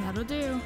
That'll do.